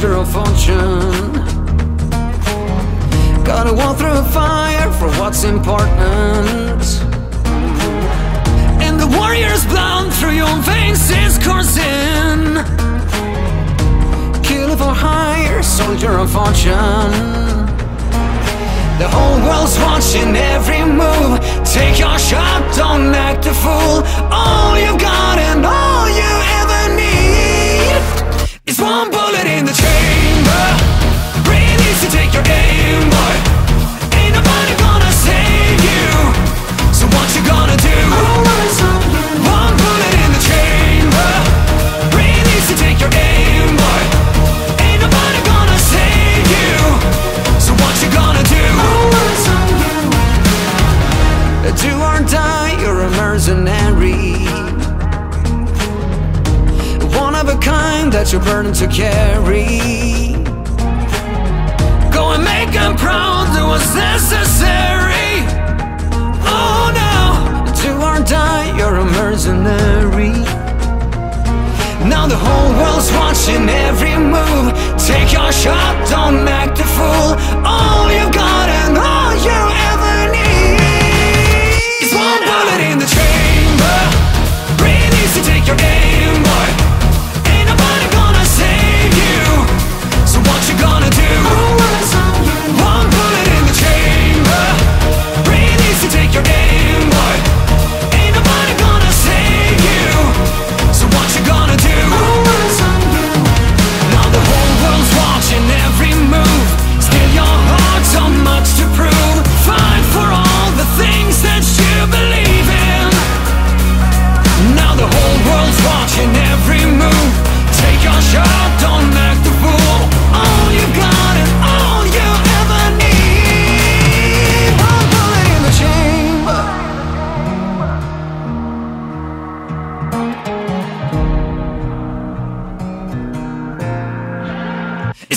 fortune. Gotta walk through a fire for what's important. And the warrior's blood through your veins is coursing. Kill for hire, soldier of fortune. The whole world's watching every move. Take your shot, don't act a fool. All you've got mercenary. One of a kind that you're burdened to carry. Go and make them proud, do what's necessary. Oh no, do or die, you're a mercenary. Now the whole world's watching every move. Take your shot, don't act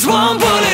It's one bullet.